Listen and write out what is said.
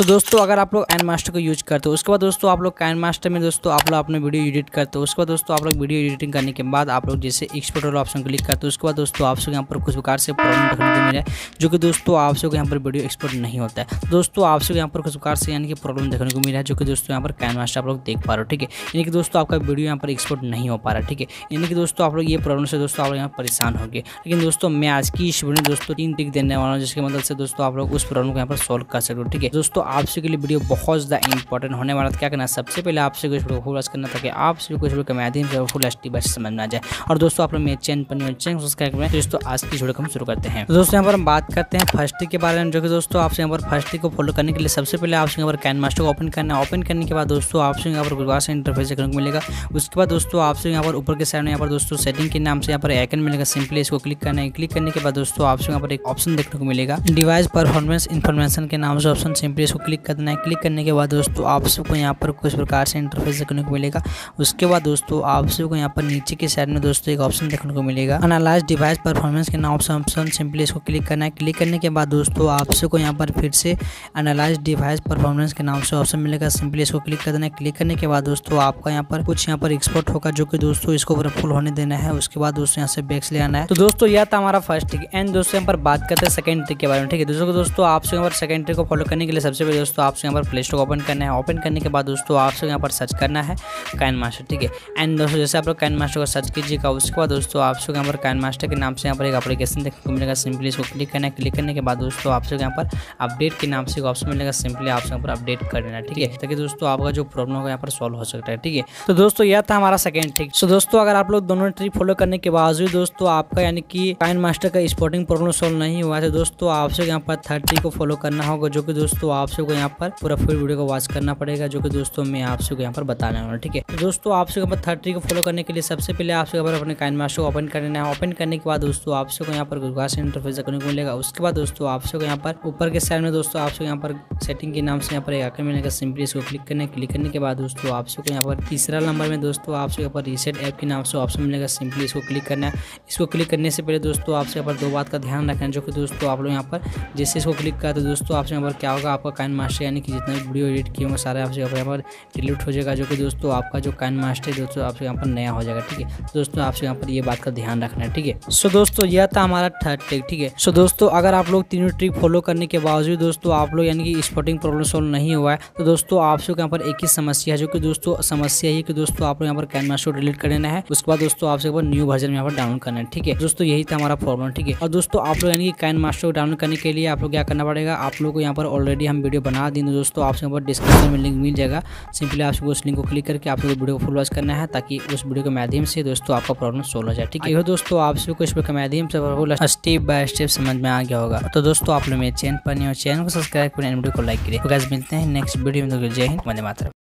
सो दोस्तों अगर आप लोग एन मास्टर को यूज़ करते हो उसके बाद दोस्तों आप लोग कैन मास्टर में दोस्तों आप लोग अपने वीडियो एडिट करते हो उसके बाद दोस्तों आप लोग वीडियो एडिटिंग करने के बाद आप लोग जैसे एक्सपोर्ट वाला ऑप्शन क्लिक करते हो उसके बाद दोस्तों आप यहाँ पर कुछ प्रकार से प्रॉब्लम देखने को मिला जो कि दोस्तों आप सबको यहाँ पर वीडियो एक्सपोर्ट नहीं होता है दोस्तों आप सबको यहाँ पर कुछ प्रकार से यानी कि प्रॉब्लम देखने को मिला है जो कि दोस्तों यहाँ पर कैन मास्टर आप लोग देख पा रहे हो ठीक है यानी कि दोस्तों आपका वीडियो यहाँ पर एक्सपोर्ट नहीं हो पा रहा ठीक है यानी कि दोस्तों आप लोग ये प्रॉब्लम से दोस्तों आप लोग यहाँ परेशान होंगे लेकिन दोस्तों मैं आज की इस वीडियो दोस्तों तीन टिक देने वाला हूँ जिसकी मदद से दोस्तों आप लोग उस प्रॉब्लम को यहाँ पर सोल्व कर सकते हो ठीक है दोस्तों आपसे के लिए वीडियो बहुत ज़्यादा इंपॉर्टेंट होने वाला था। क्या करना सबसे पहले आपसे कुछ वीडियो फुल करना था कि आप सभी कुछ वीडियो के माध्यम से फुल एच टी समझ में आ जाए। और दोस्तों, आप लोग मेरे चैनल पर चैनल सब्सक्राइब करें। दोस्तों, आज की वीडियो को हम शुरू करते हैं। तो दोस्तों, यहाँ पर हम बात करते हैं फ़र्स्ट के बारे में, जो कि दोस्तों, आपसे यहाँ पर फ़र्स्ट को फॉलो करने के लिए सबसे पहले आपसे यहाँ पर कैन मास्टर को ओपन करना ओपन करने के बाद दोस्तों, आपसे यहाँ पर गुरुवार से इंटरफेस देखने को मिलेगा। उसके बाद दोस्तों, आपसे यहाँ पर ऊपर के साइड में यहाँ पर दोस्तों सेटिंग के नाम से यहाँ पर आइकन मिलेगा। सिंपली इसको क्लिक करना है। क्लिक करने के बाद दोस्तों, आपसे यहाँ पर एक ऑप्शन देखने को मिलेगा। डिवाइस परफॉर्मेंस इन्फॉर्मेशन के नाम से ऑप्शन सिंपली इसको क्लिक करना है। क्लिक करने के बाद दोस्तों, आप सबको यहाँ पर कुछ प्रकार से इंटरफेस देखने को मिलेगा। उसके बाद दोस्तों, आप सबको यहाँ पर नीचे के साइड में दोस्तों एक ऑप्शन देखने को मिलेगा। अनालाइज डिवाइस परफॉर्मेंस के नाम से ऑप्शन सिंपली इसको क्लिक करना है। क्लिक करने के बाद दोस्तों, आप सबको यहाँ पर फिर से एनालाइज डिवाइस परफॉर्मेंस के नाम से ऑप्शन मिलेगा। सिंपली इसको क्लिक कर देना है। क्लिक करने के बाद दोस्तों, आपका यहाँ पर कुछ यहाँ पर एक्सपर्ट होगा, जो कि दोस्तों इसको पूरा फुल होने देना है। उसके बाद दोस्तों यहाँ से बैक्स ले आना है। तो दोस्तों, यह था हमारा फ़र्स्ट ट्रिक एंड दोस्तों, यहाँ पर बात करते हैं सेकंड ट्रिक के बारे में, ठीक है? दोस्तों दोस्तों आपसे यहाँ सेकंड ट्रिक को फॉलो करने के लिए सबसे पहले दोस्तों, आपसे यहाँ पर प्ले स्टोर ओपन करना है। ओपन करने के बाद दोस्तों, आपसे यहाँ पर सर्च करना है कैन मास्टर ठीक है? एंड दोस्तों, जैसे आप लोग कैन मास्टर को सर्च कीजिएगा, उसके बाद दोस्तों, आपसे यहाँ पर कैन मास्टर के नाम से यहाँ पर एक एप्लीकेशन देखने को मिलेगा। सिंपली इसको क्लिक करना है। क्लिक करने के बाद दोस्तों, आपसे यहाँ पर अपडेट के नाम से ऑप्शन मिलेगा। सिंपली आपसे यहाँ पर अपडेट कर देना, ठीक है? ताकि दोस्तों, आपका जो प्रॉब्लम होगा, यहाँ पर सॉल्व हो सकता है, ठीक है? तो दोस्तों, यह था हमारा सेकंड ट्रिक सो दोस्तों, अगर आप लोग दोनों ट्रिक फॉलो करने के बावजूद दोस्तों, आपका यानी कि काइन मास्टर का स्पोर्टिंग प्रॉब्लम सॉल्व नहीं हुआ है तो दोस्तों, आपसे यहाँ पर थर्ड ट्रिक को फॉलो करना होगा, जो कि दोस्तों आपसे को यहाँ पर पूरा फुल वीडियो को वॉच करना पड़ेगा जो कि दोस्तों मैं आप को यहाँ पर बताने वाला हूँ ठीक है तो दोस्तों आपसे यहाँ पर थर्ड को फॉलो करने के लिए सबसे पहले यहाँ पर अपने काइन मास्टर को ओपन करना है ओपन करने के बाद दोस्तों आपसे को यहाँ पर गुजरात इंटरफेस करने को मिलेगा उसके बाद दोस्तों आपसे को यहाँ पर ऊपर के साइड में दोस्तों आपसे यहाँ पर सेटिंग के नाम से यहाँ पर एक आकर मिलेगा सिंपली इसको क्लिक करने क्लिक करने के बाद दोस्तों आपसे को यहाँ पर तीसरा नंबर में दोस्तों आपसे यहाँ पर रीसेट ऐप के नाम से ऑप्शन मिलेगा सिंपली इसको क्लिक करना है इसको क्लिक करने से पहले दोस्तों आपसे यहाँ पर दो बात का ध्यान रखना है जो कि दोस्तों आप लोग यहाँ पर जैसे इसको क्लिक करा तो दोस्तों आपसे यहाँ पर क्या होगा आपका काइन मास्टर, यानी कि जितना भी वीडियो एडिट किए होंगे सारे आपसे यहाँ पर डिलीट हो जाएगा, जो कि दोस्तों आपका जो काइन मास्टर है दोस्तों आपसे यहाँ पर नया हो जाएगा, ठीक है? दोस्तों आपसे यहाँ पर ये बात का ध्यान रखना है, ठीक है? सो दोस्तों, यह था हमारा थर्ड ट्रिक ठीक है? सो दोस्तों, अगर आप लोग तीनों ट्रिक फॉलो करने के बावजूद दोस्तों आप लोग, यानी कि स्पोर्टिंग प्रॉब्लम सॉल्व नहीं हुआ है तो दोस्तों आप यहाँ पर एक ही समस्या है, जो कि दोस्तों समस्या है कि दोस्तों आप लोग यहाँ पर कैन मास्टर डिलीट कर देना है, उसके बाद दोस्तों आपसे न्यू वर्जन यहाँ पर डाउनलोड करना है, ठीक है? दोस्तों, यही था हमारा प्रॉब्लम ठीक है? और दोस्तों आप लोग, यानी कि कैन मास्टर डाउनलोड करने के लिए आप लोग क्या करना पड़ेगा, आप लोग को यहाँ पर ऑलरेडी हम वीडियो बना दी। दोस्तों, आपसे यहाँ पर डिस्क्रिप्शन में लिंक मिल जाएगा। सिंपली आपको उस लिंक को क्लिक करके आप लोग वीडियो को फुल वॉच करना है, ताकि उस वीडियो के माध्यम से दोस्तों आपका प्रॉब्लम सोल्व हो जाए। ठीक है, दोस्तों, आप सभी को इस के माध्यम से स्टेप बाय स्टेप समझ में आ गया होगा तो दोस्तों, आप लोग मेरे चैनल पर नहीं हो चैनल को सब्सक्राइब करें वीडियो को लाइक करें। तो मिलते हैं नेक्स्ट वीडियो में जय हिंद, वंदे मातरम।